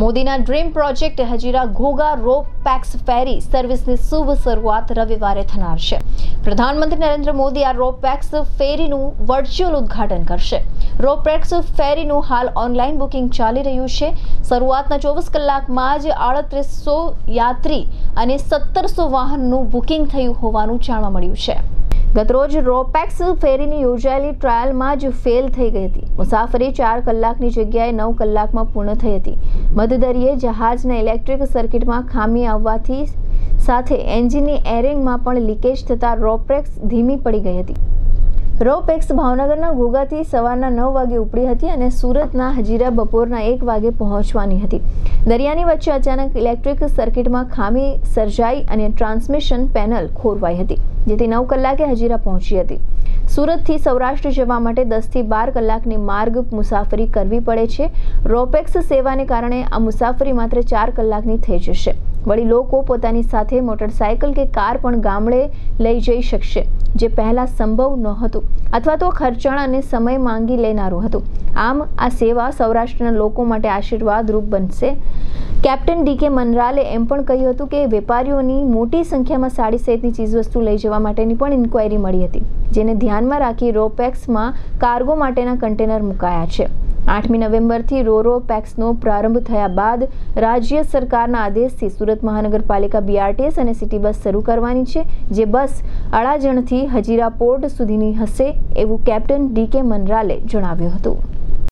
મોદીના dream project Hazira Ghogha ro pax ferry સર્વિસની શુભ શરૂઆત રવિવારે થનાર છે. પ્રધાનમંત્રી નરેન્દ્ર મોદી આ રો પેક્સ ફેરીનું વર્ચ્યુઅલ ઉદ્ઘાટન કરશે. રો પેક્સ ફેરીનું હાલ ઓનલાઈન બુકિંગ ચાલી રહ્યું છે. શરૂઆતના ચોવીસ કલાકમાં જ આડત્રીસો યાત્રી અને સત્તરસો વાહનનું બુકિંગ થયું હોવાનું જાણવા મળ્યું છે. ગતરોજ રોપેક્સ ફેરીની યોજાયેલી ટ્રાયલમાં જ ફેલ થઈ ગઈ હતી. મુસાફરી ચાર કલાકની જગ્યાએ નવ કલાકમાં પૂર્ણ થઈ હતી. મધદરિયે જહાજના ઇલેક્ટ્રિક સર્કિટમાં ખામી આવવાથી સાથે એન્જિનની એરિંગમાં પણ લીકેજ થતાં રોપેક્સ ધીમી પડી ગઈ હતી. રોપેક્સ ભાવનગરના ઘોઘાથી સવારના નવ વાગે ઉપડી હતી અને સુરતના હજીરા બપોરના એક વાગે પહોંચવાની હતી. દરિયાની વચ્ચે અચાનક ઇલેક્ટ્રિક સર્કિટમાં ખામી સર્જાઈ અને ટ્રાન્સમિશન પેનલ ખોરવાઈ હતી, જેથી નવ કલાકે હજીરા પહોંચી હતી. સુરતથી સૌરાષ્ટ્ર જવા માટે દસથી બાર કલાકની માર્ગ મુસાફરી કરવી પડે છે. રોપેક્સ સેવાને કારણે આ મુસાફરી માત્ર ચાર કલાકની થઈ જશે. વળી લોકો પોતાની સાથે મોટરસાયકલ કે કાર પણ ગામડે લઈ જઈ શકશે, જે પહેલાં સંભવ નહોતું અથવા તો ખર્ચાળ અને સમય માંગી લેનારું હતું. આમ, આ સેવા સૌરાષ્ટ્રના લોકો માટે આશીર્વાદરૂપ બનશે. કેપ્ટન ડી કે મનરાલે એમ પણ કહ્યું હતું કે વેપારીઓની મોટી સંખ્યામાં સાડી સહિતની ચીજવસ્તુ લઈ જવા માટેની પણ ઇન્ક્વાયરી મળી હતી, જેને ધ્યાનમાં રાખી રોપેક્સમાં કાર્ગો માટેના કન્ટેનર મુકાયા છે. આઠમી નવેમ્બરથી રોરો પેક્સનો પ્રારંભ થયા બાદ રાજ્ય સરકારના આદેશથી સુરત મહાનગરપાલિકા બીઆરટીએસ અને સિટી બસ શરૂ કરવાની છે, જે બસ અડાજણથી હજીરા પોર્ટ સુધીની હશે, એવું કેપ્ટન ડીકે મનરાલે જણાવ્યું હતું.